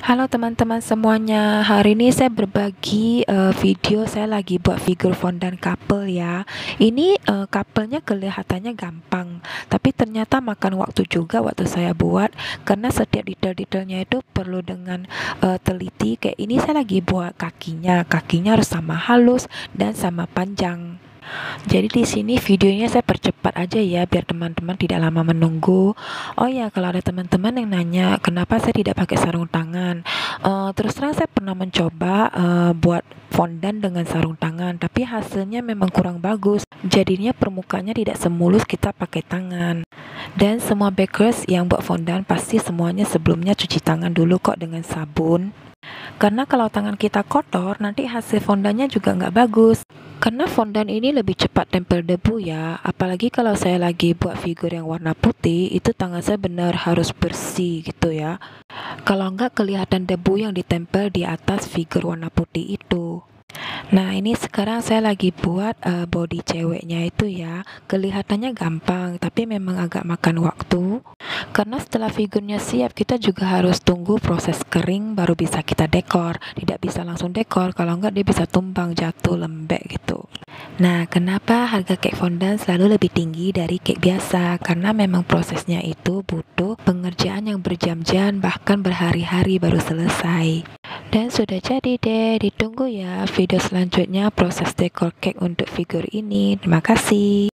Halo teman-teman semuanya, hari ini saya berbagi uh, video saya lagi buat figur fondant couple ya. Ini uh, couple-nya kelihatannya gampang, tapi ternyata makan waktu juga waktu saya buat karena setiap detail-detailnya itu perlu dengan uh, teliti. Kayak ini saya lagi buat kakinya, kakinya harus sama halus dan sama panjang. Jadi di sini videonya saya percepat aja ya biar teman-teman tidak lama menunggu. Oh ya kalau ada teman-teman yang nanya kenapa saya tidak pakai sarung tangan, uh, terus terang saya pernah mencoba uh, buat fondant dengan sarung tangan, tapi hasilnya memang kurang bagus. Jadinya permukaannya tidak semulus kita pakai tangan. Dan semua bakers yang buat fondant pasti semuanya sebelumnya cuci tangan dulu kok dengan sabun. Karena kalau tangan kita kotor, nanti hasil fondantnya juga nggak bagus. Karena fondant ini lebih cepat tempel debu ya, apalagi kalau saya lagi buat figur yang warna putih, itu tangan saya benar harus bersih gitu ya. Kalau nggak kelihatan debu yang ditempel di atas figur warna putih itu. Nah, ini sekarang saya lagi buat uh, body ceweknya itu ya. Kelihatannya gampang, tapi memang agak makan waktu. Karena setelah figurnya siap, kita juga harus tunggu proses kering baru bisa kita dekor. Tidak bisa langsung dekor, kalau enggak dia bisa tumbang, jatuh, lembek gitu. Nah, kenapa harga cake fondant selalu lebih tinggi dari cake biasa? Karena memang prosesnya itu butuh pengerjaan yang berjam-jam, bahkan berhari-hari baru selesai. Dan sudah jadi deh, ditunggu ya video selanjutnya proses dekor cake untuk figur ini. Terima kasih.